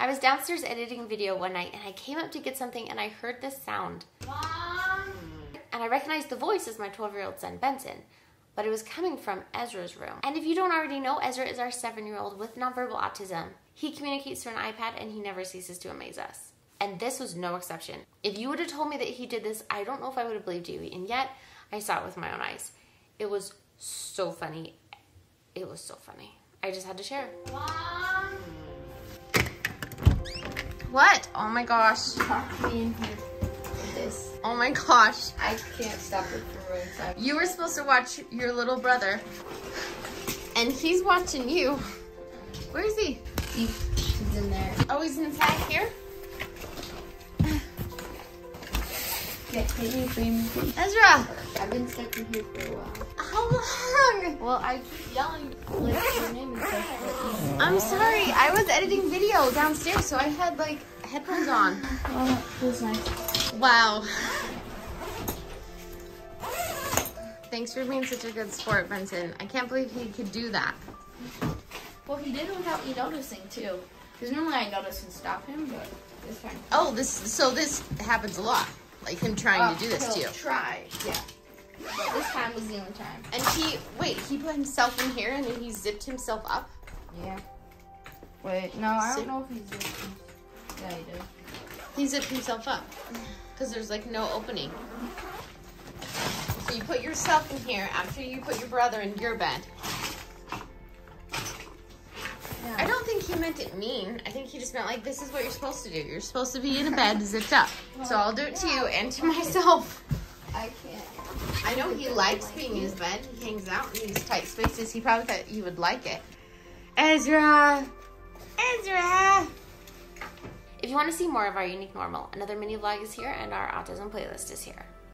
I was downstairs editing video one night and I came up to get something and I heard this sound. Mom. And I recognized the voice as my 12 year old son Benson, but it was coming from Ezra's room. And if you don't already know, Ezra is our seven year old with nonverbal autism. He communicates through an iPad and he never ceases to amaze us. And this was no exception. If you would have told me that he did this, I don't know if I would have believed you. And yet, I saw it with my own eyes. It was so funny. It was so funny. I just had to share. What? Oh my gosh. Talk me in here with this. Oh my gosh. I can't stop it from inside. You were supposed to watch your little brother, and he's watching you. Where is he? He, he's in there. Oh, he's inside here? Yeah, can you frame me, please? Ezra! I've been stuck in here for a while. How long? Well, I keep yelling like your name and stuff. I'm sorry. I was editing video downstairs, so I had like headphones on. Well, that feels nice. Wow. Thanks for being such a good sport, Benson. I can't believe he could do that. Well, he did it without me noticing too. Because normally I notice and stop him, but this time. Oh, this so this happens a lot. Like him trying to do this uh, to you. Try, yeah. But this time was the only time. And he wait, he put himself in here and then he zipped himself up. Yeah. Wait, no, I don't know if he's. Doing... Yeah, he did. He zipped himself up because there's like no opening. So you put yourself in here after you put your brother in your bed. He meant it mean. I think he just meant like this is what you're supposed to do. You're supposed to be in a bed zipped up. So I'll do it to you and to myself. I can't. I know he likes being in his bed. He hangs out in these tight spaces. He probably thought you would like it. Ezra! Ezra! If you want to see more of our unique normal, another mini vlog is here and our autism playlist is here.